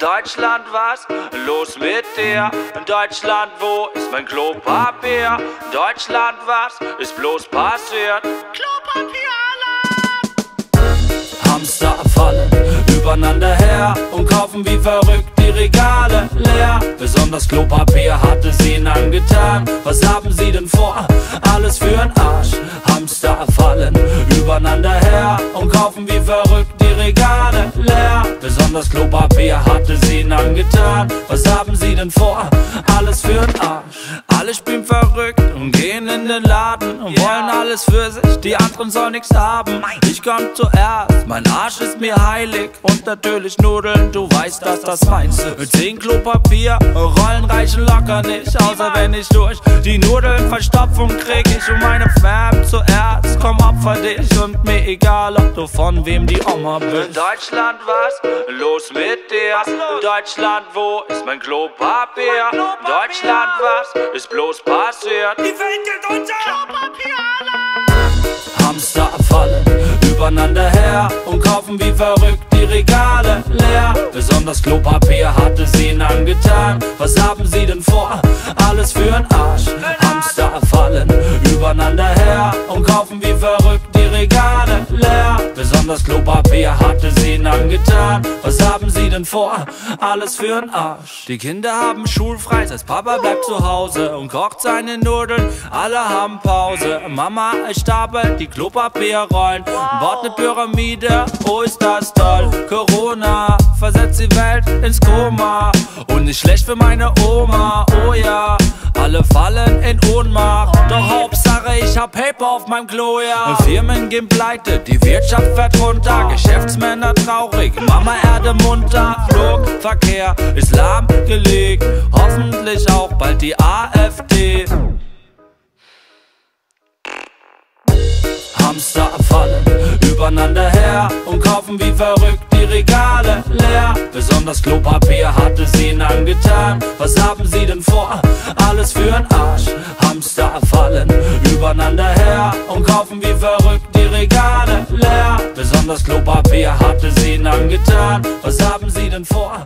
Deutschland, was los mit dir? In Deutschland, wo ist mein Klopapier? Deutschland, was ist bloß passiert? Hamster fallen übereinander her und kaufen wie verrückt die Regale leer. Besonders Klopapier hatte sie ihnen angetan. Was haben sie denn vor? Alles für'n Arsch. Hamster fallen übereinander her und kaufen wie verrückt die Regale leer. Besonders Klopapier hatte sie ihnen angetan. Was haben sie denn vor? Alles für'n Arsch. Alle spielen verrückt und gehen in den Laden und wollen alles für sich. Die anderen sollen nichts haben. Ich komm zuerst, mein Arsch ist mir heilig und natürlich Nudeln. Du weißt, dass das meinst. Mit zehn Klopapier Rollen reichen locker nicht, außer wenn ich durch die Nudeln Verstopfung krieg. Ich und meine Fam zuerst, komm opfer dich und mir egal, ob du von wem die Oma In bist. Deutschland, was los mit dir? In Deutschland, wo ist mein Klopapier? In Deutschland, was ist bloß passiert? Die Welt geht unter! Hamster fallen übereinander her und kaufen wie verrückt die Regale leer. Besonders Klopapier hatte sie ihnen angetan. Was haben sie denn vor? Alles für'n Arsch. Und kaufen wie verrückt die Regale leer. Besonders Klopapier hatte sie ihnen angetan. Was haben sie denn vor? Alles für'n Arsch. Die Kinder haben schulfrei, das Papa bleibt zu Hause und kocht seine Nudeln. Alle haben Pause. Mama stapelt die Klopapierrollen, baut ne Pyramide. Oh, ist das toll. Corona versetzt die Welt ins Koma und nicht schlecht für meine Oma. Hab Paper auf meinem Klo, ja. Firmen gehen pleite, die Wirtschaft fährt runter. Geschäftsmänner traurig, Mama Erde munter. Flugverkehr ist lahmgelegt. Hoffentlich auch bald die AfD. Hamster fallen übereinander her und kaufen wie verrückt die Regale leer. Besonders Klopapier hatte sie ihnen angetan. Was haben sie denn vor? Alles für'n Arsch. Hamster fallen übereinander her und kaufen wie verrückt die Regale leer. Besonders Klopapier hatte sie ihnen angetan. Was haben sie denn vor?